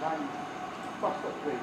Đang buckle 罪